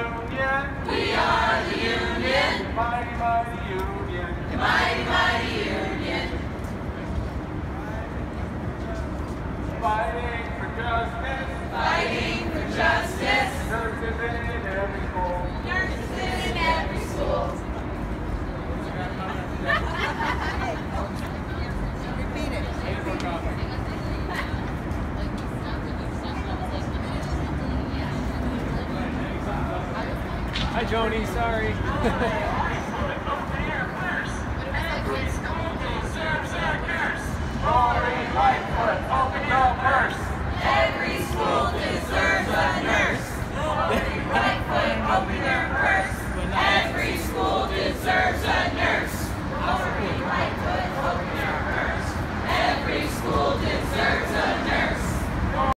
We are the union. Mighty union. Mighty union. Fighting for justice. Fighting. Hi, Joni. Sorry.